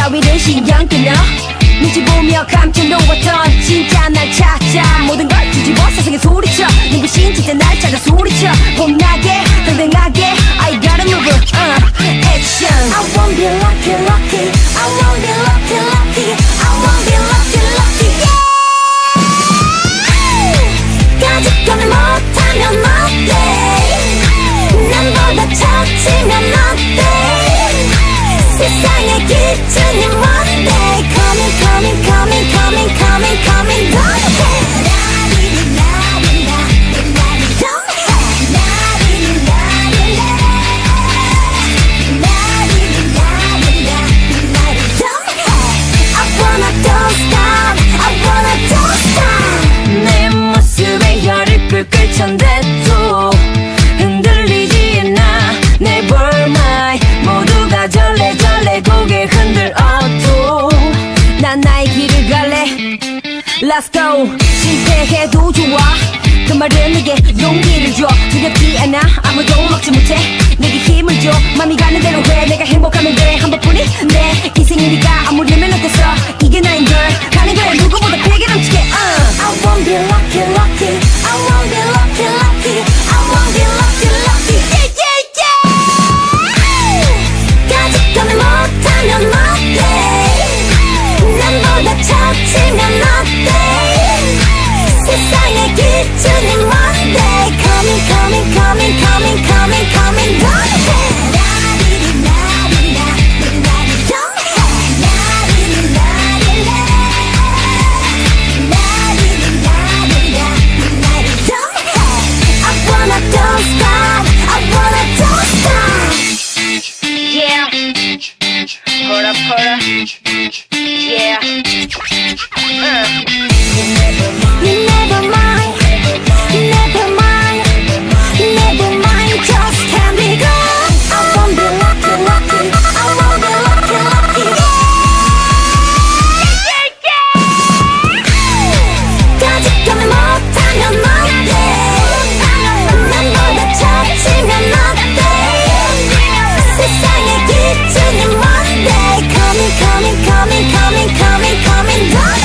따위는 신경 끊어 눈치 보며 감춰 놓았던 진짜 날 찾아 모든 걸 뒤집어 세상에 소리쳐 눈부신 진짜 날 찾아 소리쳐 봄나게 당당하게 I gotta move it uh, action I won't be lucky lucky I won't be lucky lucky I won't be lucky lucky yeah 가족감을 못하면 어때 남보다 처치면 어때 세상에 to him one Coming, coming, coming, coming, coming, coming Let's go 실패해도 좋아. 그 말은 내게 용기 Coming, coming, Monday, coming, coming, coming, coming, coming, coming, coming, coming, coming, coming, coming, coming, coming, coming